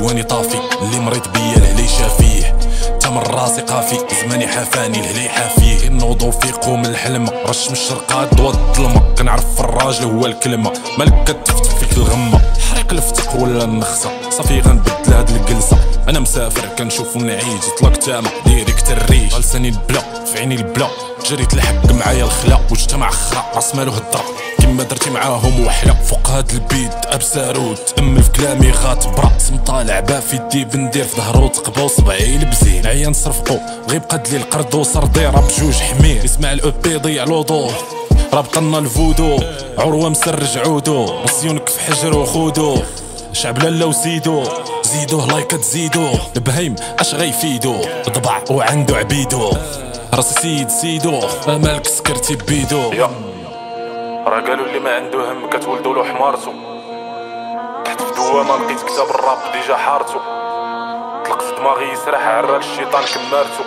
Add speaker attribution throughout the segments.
Speaker 1: وجواني طافي اللي مريض بيا الهلي شافيه تمر راسي قافي زماني حافاني الهلي حافيه نوضو فيقو من الحلمة رش من الشرقات ضوى الظلمة. كنعرف في الراجل هو الكلمة مالك كتفتح فيك الغمة. حريق الفتق ولا النخسة صافي غنبدل هاد الجلسة. أنا مسافر كنشوف ونعيد طلق تامة ديريكت الريش. لساني البلا في عيني البلا. جريت الحق معايا الخلا وجهتها معخرة راس مالو هدرة. كيما درتي معاهم وحلة فوق هاد البيت. ابسارود تأمل في كلامي خاطب راس مطالع با في يدي بندير في ظهرو تقبو صبعي لبزين عيا نصرفقو غيبقى لي القرد وصردي راه بجوج حمير. يسمع الأو بي ضيع لوضو راه الفودو. عروة مسرج عودو نسيونك في حجر وخودو. شعب لالا وسيدو زيدوه لايكات زيدو البهيم أش غيفيدو ضبع وعندو عبيدو. راسي سيد سيدو مالك سكرتي بيدو. راه قالوا اللي ما عنده هم كتولدوا له حمارتو تحت في دوامة لقيت كتاب الراب ديجا حارتو طلقت دماغي يسرح عرى الشيطان كمارتو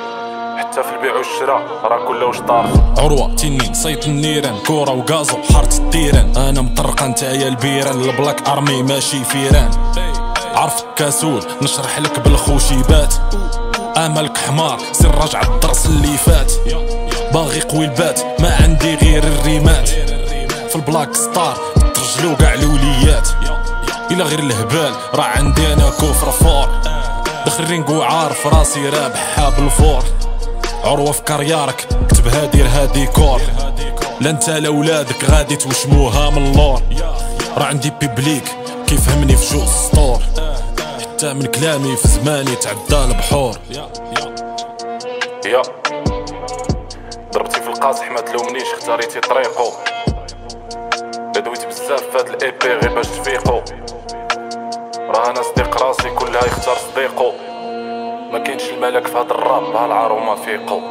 Speaker 1: حتى في البيع والشراء راه كله طارتو عروة تنين صيت النيران كورة وغازو حارة التيران. أنا مطرقة نتايا البيران البلاك أرمي ماشي فيران عارفك كاسول نشرح لك بالخوشيبات آملك حمار سير راجع الدرس اللي فات. باغي قوي البات ما عندي غير الريمات. في البلاك ستار. ترجلو كاع الوليات. إلى غير الهبال راه عندي أنا كفر فور. دخل رينج وعارف راسي رابحها بالفور عروة في كاريارك كتبها ديرها ديكور. لا انت لا ولادك غادي توشموها من اللور. راه عندي بيبليك كيفهمني في جو سطور. حتى من كلامي في زماني تعدى البحور. يا. ضربتي في القاصح ما تلومنيش اختاريتي طريقو. بزاف فهاد الايبي غير باش تفيقو راه أنا صديق راسي كلها يختار صديقو ما كاينش الملك في هاد الراب بها العار وما فيقو.